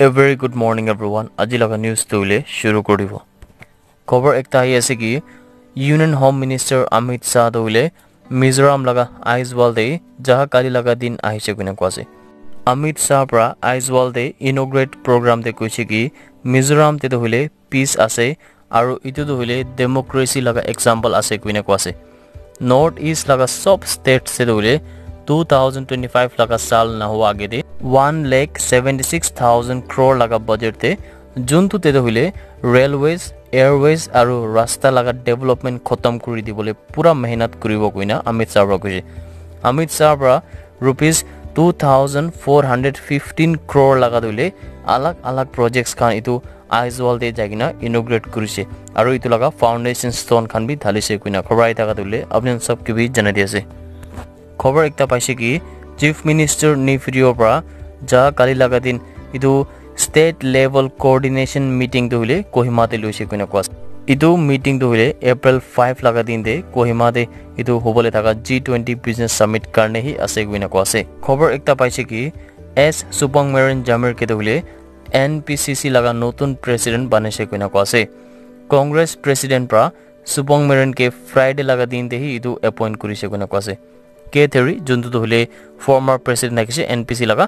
A very good morning everyone আজি লগা নিউজটো উলিয়াই শুৰু কৰিব খবৰ একটা আহি আছে কি union home minister Amit Shah দৌলে Mizoram লগা আইজৱাল দে যাহা কালি লগা দিন আহিছে কোনে কোৱা অমিত শ্বাহৰ পৰা আইজৱাল দে ইনগ্ৰেট প্ৰগ্ৰাম দে কৈছে কি মিজোৰাম তেটো হ'লে পিচ আছে আৰু ইটোতো হ'লে ডেমক্ৰেচি লগা এক্সাম্পল আছে কোনে কোৱা নৰ্থ ইষ্ট লগা চব ষ্টেটছ হ'লে টু থাউজেণ্ড টুৱেণ্টি ফাইভ লগা চাল নোহোৱা আগেদি one lakh seventy six thousand crore লগা বাজেটে যোনটো তেতিয়াহ'লে ৰেলৱেজ এয়াৰৱেজ আৰু ৰাস্তা লগা ডেভেলপমেণ্ট খতম কৰি দিবলৈ পূৰা মেহনত কৰিব কৈনা অমিত শ্বাহৰ পৰা কৈছে অমিত শ্বাহৰ পৰা rupees two thousand four hundred fifteen crore লগা দিলে আলাগ আলাগ প্ৰজেক্টছ খান এইটো আইজৱাল দে যাই কিনা ইনগ্ৰেট কৰিছে আৰু এইটো লগা ফাউণ্ডেশ্যন ষ্ট'ন খান বি ঢালিছে কৈনা খবৰ আহি থকা দিলে আপুনি চব কিবি জনাই দি আছে খবৰ একটা পাইছে কি চিফ মিনিষ্টাৰ নিফিৰিঅ'ৰ পৰা যা কালি লগা দিন এইটো ষ্টেট লেভেল কোঅৰ্ডিনেশ্যন মিটিংটো হ'লে কহিমাতে লৈছে কোনে কোৱা এইটো মিটিংটো হ'লে এপ্ৰিল ফাইভ লগা দিন দে কহিমাতে এইটো হ'বলৈ থকা জি টুৱেণ্টি বিজনেছ ছামিট কাৰণেহি আছে কোনে কোৱা আছে খবৰ পাইছে কি এছ চুপং মেৰেন জামিৰ কেইটা হ'লে এন পি চি চি লগা নতুন প্ৰেচিডেণ্ট বনাইছে কোনে আছে পৰা লগা দিন দেহি এইটো এপইণ্ট কৰিছে কোনে কে থেৰি যোনটোতো হ'লে ফৰ্মাৰ প্ৰেচিডেণ্ট ৰাখিছে এন পি চি লগা।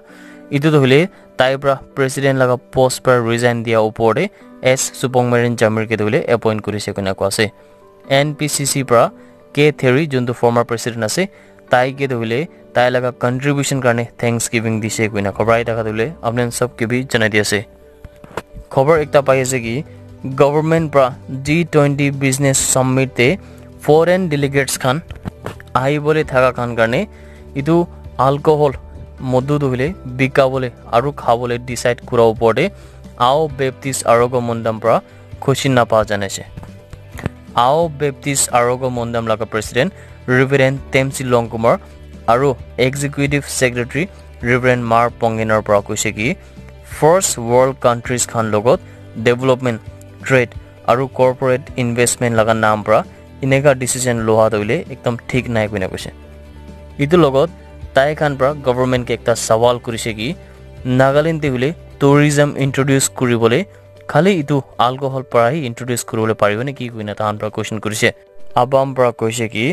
এইটোতো হ'লে তাইৰ পৰা প্ৰেচিডেণ্ট লগা পষ্ট পৰা ৰিজাইন দিয়াৰ ওপৰতে এছ চুপং মেৰিন জামিৰকে হ'লে এপইণ্ট কৰিছে কোনে কোৱা আছে। এন পি চি চিৰ পৰা কে থেৰি যোনটো ফৰ্মাৰ প্ৰেচিডেণ্ট আছে তাইকে ধৰিলে তাই লগা কণ্ট্ৰিবিউশ্যন কাৰণে থেংকছ গিভিং দিছে কোনে খবৰ আহি থকা ধৰিলে আপুনি চব কিবি জনাই দি আছে। খবৰ একটা পাই আছে কি গভৰ্ণমেণ্ট পৰা জি টুৱেণ্টি বিজনেছ ছামিটে ফৰেন ডেলিগেটছ খান আহিবলৈ থকা খান কাৰণে এইটো আলকহল মদুটো হ'লে বিকাবলৈ আৰু খাবলৈ ডিচাইড কৰাৰ ওপৰতে আও বেপ্টিছ আৰোগ্য মণ্ডাম পৰা খুচি নাপা জনাইছে আও বেপ্টিছ আৰোগ্য মণ্ডাম লগা প্ৰেচিডেণ্ট ৰিভেৰেণ্ট টেমচি লং কুমাৰ আৰু এক্সিকিউটিভ ছেক্ৰেটাৰী ৰিভেৰেণ্ট মাৰ পংগেনৰ পৰা কৈছে কি ফাৰ্ষ্ট ৱৰ্ল্ড কাণ্ট্ৰিজ খান লগত ডেভেলপমেণ্ট ট্ৰেড আৰু কৰ্পৰেট ইনভেষ্টমেণ্ট লগা নাম পৰা এনেকুৱা ডিচিশ্যন লোৱা তৈলে একদম ঠিক নাই কোনে কৈছে। ইটোৰ লগত তাই খান পৰা গভৰ্ণমেণ্টকে এটা চাৱাল কৰিছে কি নাগালেণ্ডে বোলে টুৰিজম ইণ্ট্ৰডিউচ কৰিবলৈ খালি ইটো আলকহল পৰাহি ইণ্ট্ৰডিউচ কৰিবলৈ পাৰিবনে কি কৈনে তাহান পৰা কুৱেশ্যন কৰিছে। আবাম পৰা কৈছে কি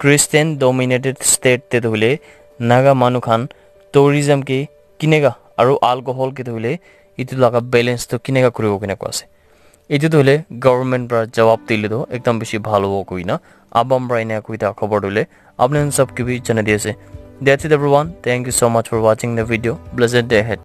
খ্ৰীষ্টিয়ান ডমিনেটেড ষ্টেট তেটো হ'লে নাগা মানুহ খান টুৰিজমকে কিনেগা আৰু আলকহলকে ধৰিলে ইটো লগা বেলেঞ্চটো কেনেকুৱা কৰিব কেনেকুৱা আছে। এইটোতো হ'লে গভৰ্ণমেণ্ট পৰা জবাব দিলেতো একদম বেছি ভাল হ'ব কৈ না আবাম পৰা এনেকুৱা কৈ খবৰ দিলে আপুনি চব কিবি জনাই দি আছে That's it everyone. Thank you so much for watching the video. Blessed day ahead.